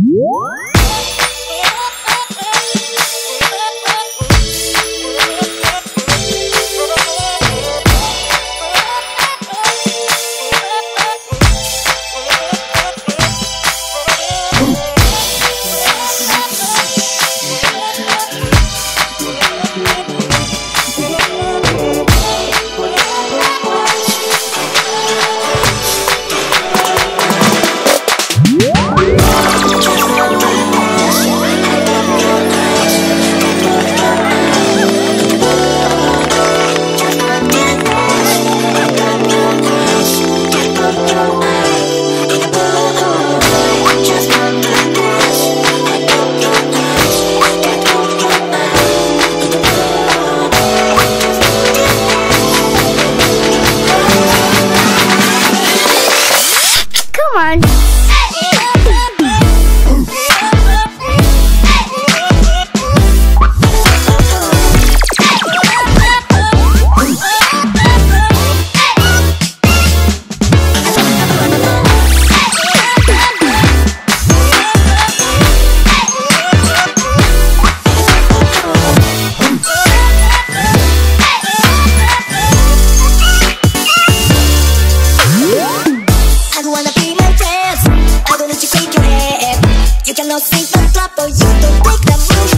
What? Cause we the flop, or you can break that move